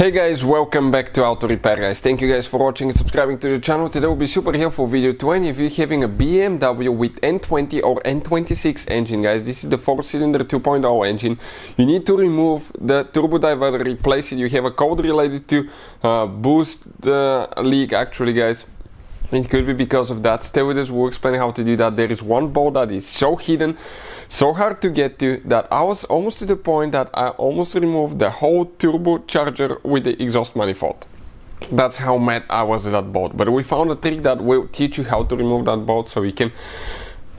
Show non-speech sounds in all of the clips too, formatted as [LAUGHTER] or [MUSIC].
Hey guys, welcome back to Auto Repair guys. Thank you guys for watching and subscribing to the channel. Today will be super helpful video to any of you having a BMW with N20 or N26 engine guys. This is the 4 cylinder 2.0 engine. You need to remove the turbo diverter, replace it. You have a code related to uh, boost leak actually guys. It could be because of that. Stay with us, we'll explain how to do that. There is one bolt that is so hidden, so hard to get to, that I was almost to the point that I almost removed the whole turbocharger with the exhaust manifold. That's how mad I was at that bolt. But we found a trick that will teach you how to remove that bolt so we can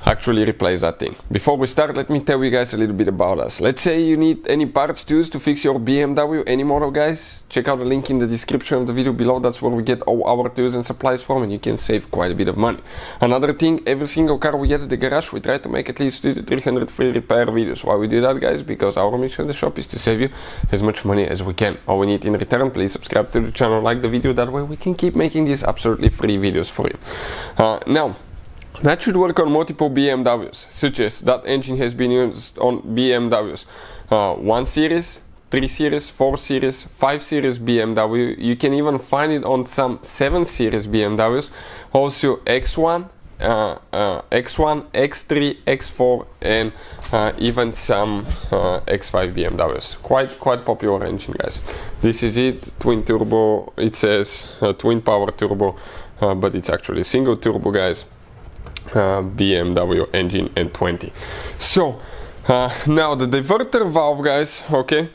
actually replace that thing. Before we start, let me tell you guys a little bit about us. Let's say you need any parts tools to fix your BMW, any model guys, check out the link in the description of the video below. That's where we get all our tools and supplies from and you can save quite a bit of money. Another thing, every single car we get at the garage, we try to make at least 2 to 300 free repair videos. Why we do that guys? Because our mission at the shop is to save you as much money as we can. All we need in return, please subscribe to the channel, like the video, that way we can keep making these absolutely free videos for you. Uh, now, that should work on multiple BMWs, such as that engine has been used on BMWs. Uh, 1 Series, 3 Series, 4 Series, 5 Series BMW. You can even find it on some 7 Series BMWs. Also X1, uh, uh, X1, X3, X4, and uh, even some uh, X5 BMWs. Quite quite popular engine, guys. This is it, twin turbo. It says uh, twin power turbo, uh, but it's actually single turbo, guys BMW engine N20. So uh, now the diverter valve, guys, okay,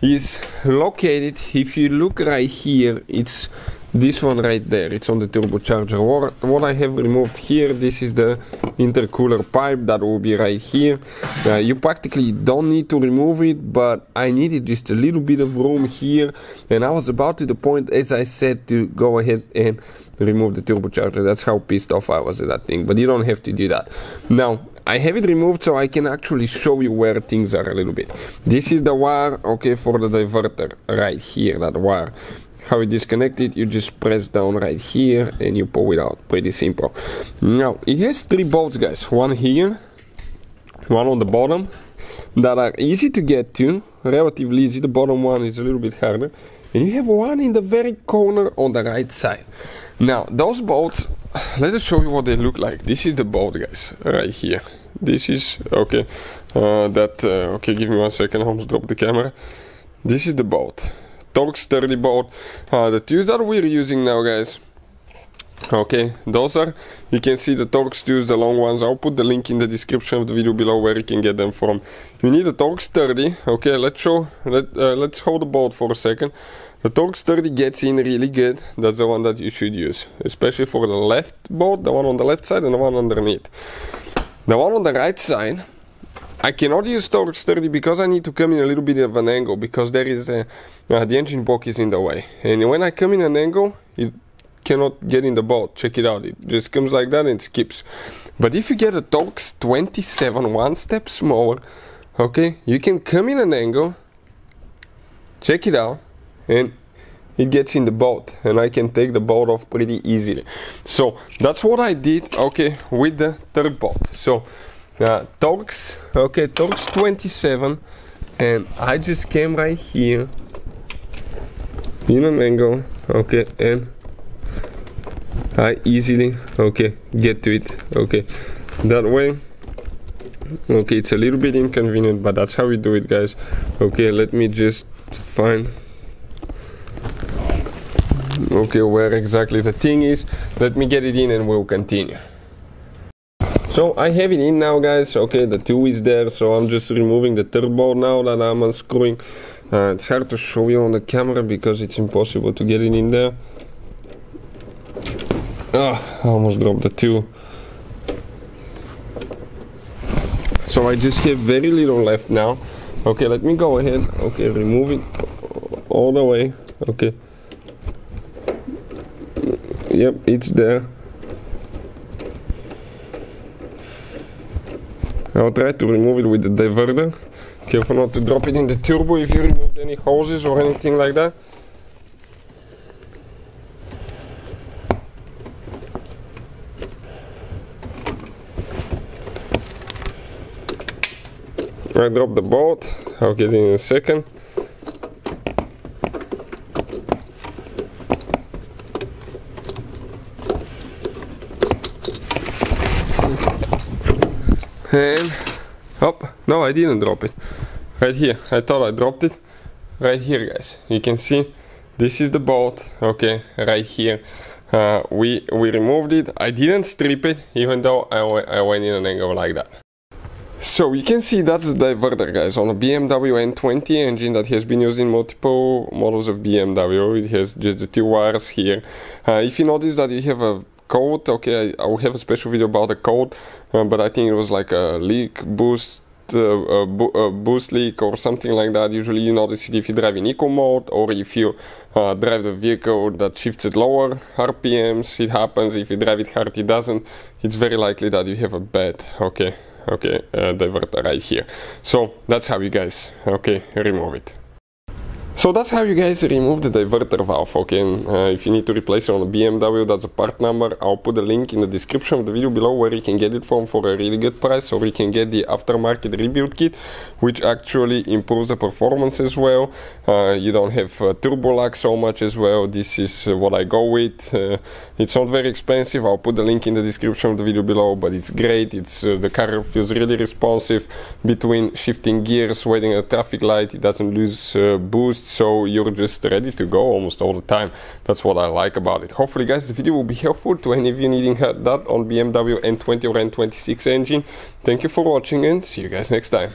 is located. If you look right here, it's this one right there. It's on the turbocharger. What, what I have removed here, this is the intercooler pipe that will be right here. Uh, you practically don't need to remove it, but I needed just a little bit of room here, and I was about to the point, as I said, to go ahead and remove the turbocharger. That's how pissed off I was at that thing, but you don't have to do that. Now, I have it removed so I can actually show you where things are a little bit. This is the wire, okay, for the diverter, right here, that wire. How it, you just press down right here and you pull it out. Pretty simple. Now, it has three bolts, guys. One here, one on the bottom, that are easy to get to, relatively easy. The bottom one is a little bit harder. And you have one in the very corner on the right side. Now, those bolts, [SIGHS] let us show you what they look like. This is the bolt, guys, right here. This is, okay, uh, that, uh, okay, give me one second, I almost dropped the camera. This is the bolt. Torx sturdy bolt. Uh, the tools that we're using now, guys, okay those are you can see the Torx tools the long ones. I'll put the link in the description of the video below where you can get them from. You need a Torx 30 okay let's show let uh, let's hold the bolt for a second. The Torx 30 gets in really good. That's the one that you should use especially for the left bolt the one on the left side and the one underneath. The one on the right side I cannot use Torx 30 because I need to come in a little bit of an angle because there is a, uh, the engine block is in the way and when I come in an angle it cannot get in the bolt. Check it out. It just comes like that and skips. But if you get a Torx 27, one step smaller, okay, you can come in an angle, check it out, and it gets in the bolt and I can take the bolt off pretty easily. So that's what I did, okay, with the third bolt. So uh, Torx, okay, Torx 27, and I just came right here. In an angle, okay, and I easily okay get to it. Okay. That way okay it's a little bit inconvenient but that's how we do it guys. Okay let me just find okay where exactly the thing is. Let me get it in and we'll continue so I have it in now guys okay the two is there so I'm just removing the turbo now that I'm unscrewing uh, it's hard to show you on the camera because it's impossible to get it in there Oh, I almost dropped the two. So I just have very little left now. Okay, let me go ahead. Okay, remove it all the way. Okay. Yep, it's there. I'll try to remove it with the diverter. Careful not to drop it in the turbo if you removed any hoses or anything like that. I drop the bolt, I'll get it in a second. And oh no I didn't drop it right here. I thought I dropped it. Right here guys. You can see this is the bolt. Okay right here. Uh, we we removed it. I didn't strip it even though I, went in an angle like that. So you can see that's the diverter guys on a BMW N20 engine that has been used in multiple models of BMW it has just the two wires here. Uh, if you notice that you have a code okay I, will have a special video about the code uh, but I think it was like a leak boost uh, bo boost leak or something like that. Usually you notice it if you drive in eco mode or if you uh, drive the vehicle that shifts at lower RPMs. It happens. If you drive it hard, it doesn't. It's very likely that you have a bad, okay, okay, uh, diverter right here. So that's how you guys, okay, remove it. So that's how you guys remove the diverter valve, okay? Uh, if you need to replace it on a BMW, that's a part number. I'll put a link in the description of the video below where you can get it from for a really good price, or you can get the aftermarket rebuild kit, which actually improves the performance as well. Uh, you don't have uh, turbo lag so much as well. This is uh, what I go with. Uh, it's not very expensive. I'll put the link in the description of the video below, but it's great. It's uh, the car feels really responsive between shifting gears, waiting at a traffic light. It doesn't lose boost so you're just ready to go almost all the time. That's what I like about it. Hopefully guys the video will be helpful to any of you needing that on BMW N20 or N26 engine. Thank you for watching and see you guys next time